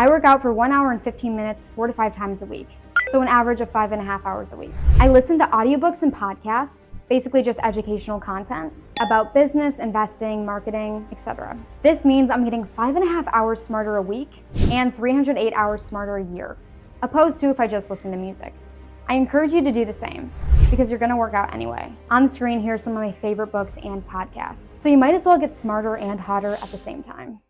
I work out for one hour and 15 minutes, four to five times a week. So an average of five and a half hours a week. I listen to audiobooks and podcasts, basically just educational content about business, investing, marketing, etc. This means I'm getting five and a half hours smarter a week and 308 hours smarter a year, opposed to if I just listen to music. I encourage you to do the same because you're going to work out anyway. On the screen, here are some of my favorite books and podcasts. So you might as well get smarter and hotter at the same time.